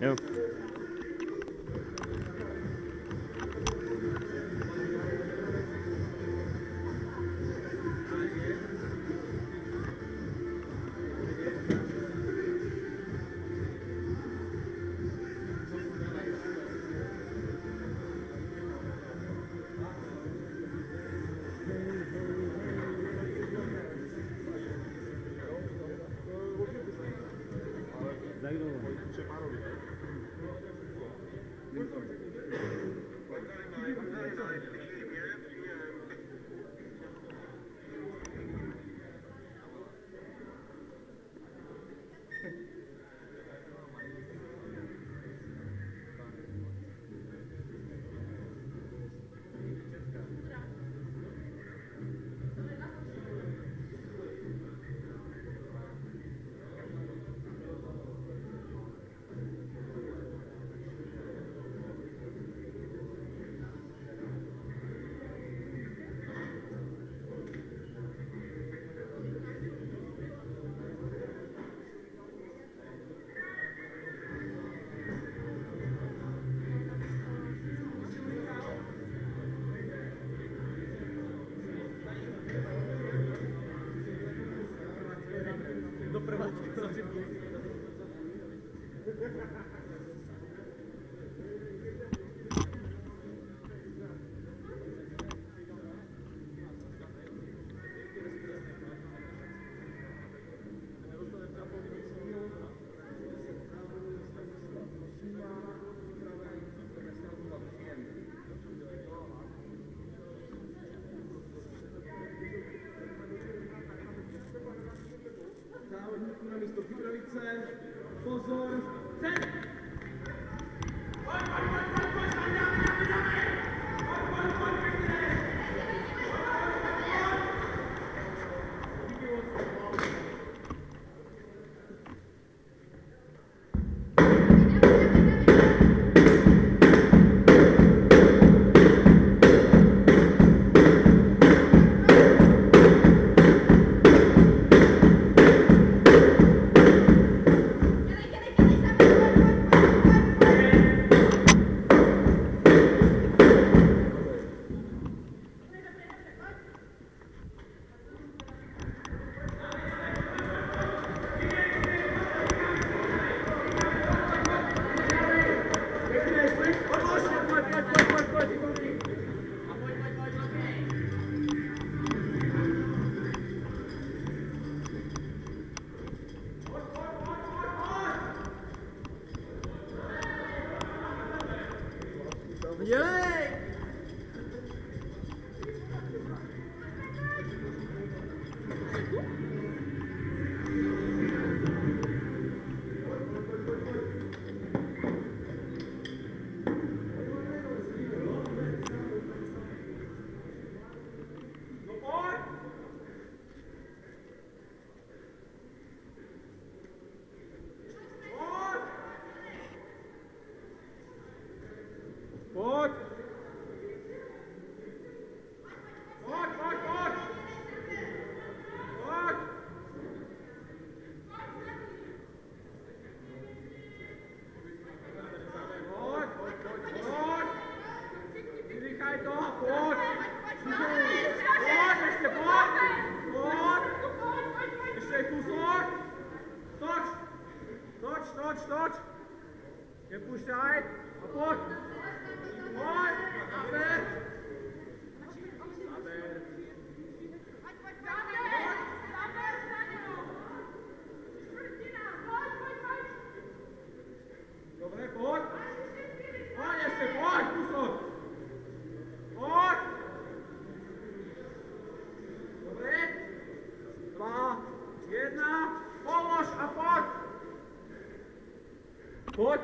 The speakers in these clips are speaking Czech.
Yep. Ha ha ha. úniku na místo Kybravice. Pozor, set! Yay!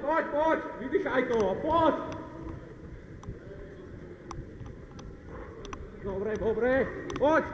pojď, pojď, vydychaj to, pojď. Dobre, dobre, pojď.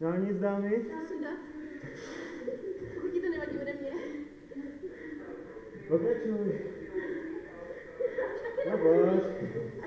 No nic, dámy? Já jsem dá. Pokud ti to nevadí ode mě. Pokračuj. No pojď.